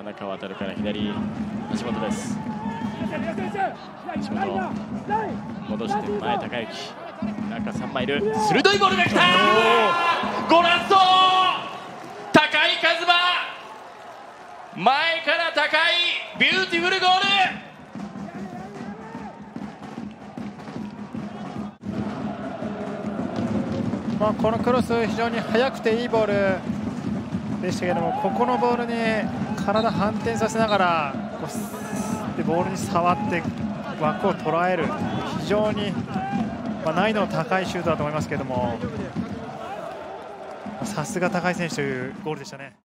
田中航から左橋本です。橋本戻して前貴之中3枚いる。鋭いボールが来た。ゴラッソ高井和馬前から高井。 Beautiful goal。まあ、このクロス非常に速くていいボールでしたけどもここのボールに体反転させながらこうでボールに触って枠を捉える非常に、まあ、難易度の高いシュートだと思いますけどもさすが高い選手というゴールでしたね。